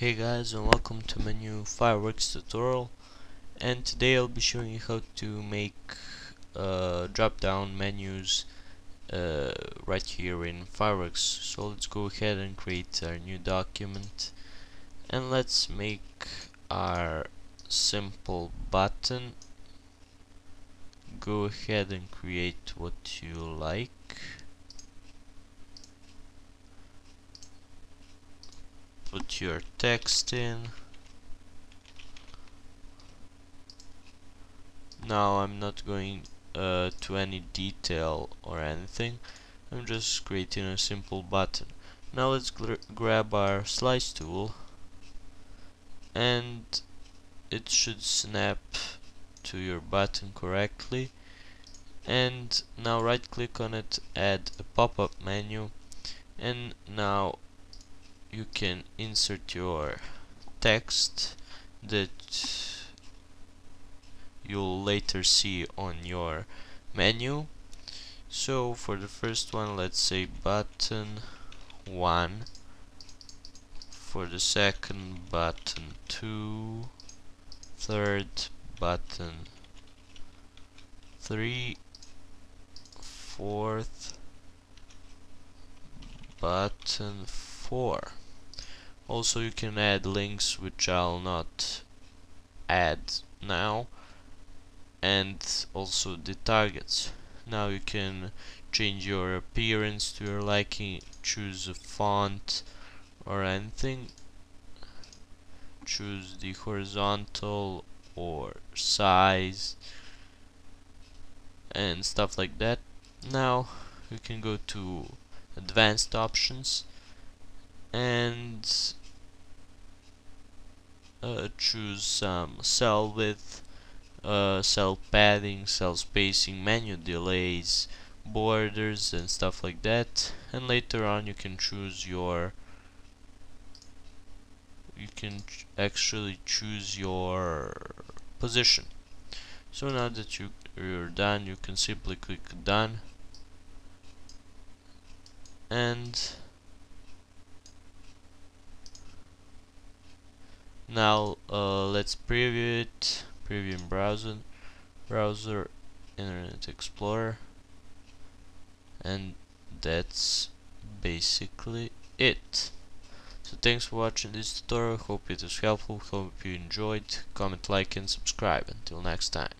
Hey guys and welcome to my new fireworks tutorial. And today I'll be showing you how to make uh, drop down menus uh, right here in fireworks. So let's go ahead and create our new document. And let's make our simple button. Go ahead and create what you like put your text in. Now I'm not going uh, to any detail or anything. I'm just creating a simple button. Now let's grab our slice tool. And it should snap to your button correctly. And now right click on it add a pop-up menu. And now you can insert your text that you'll later see on your menu. So for the first one let's say button 1 for the second button 2 third button 3 fourth button 4 also you can add links which I'll not add now and also the targets. Now you can change your appearance to your liking choose a font or anything choose the horizontal or size and stuff like that. Now you can go to advanced options and uh, choose some cell width, uh, cell padding, cell spacing, menu delays, borders and stuff like that. And later on you can choose your you can ch actually choose your position. So now that you, you're done you can simply click done. And now uh, let's preview it. Preview in browser browser internet explorer. And that's basically it. So thanks for watching this tutorial. Hope it was helpful. Hope you enjoyed. Comment like and subscribe. Until next time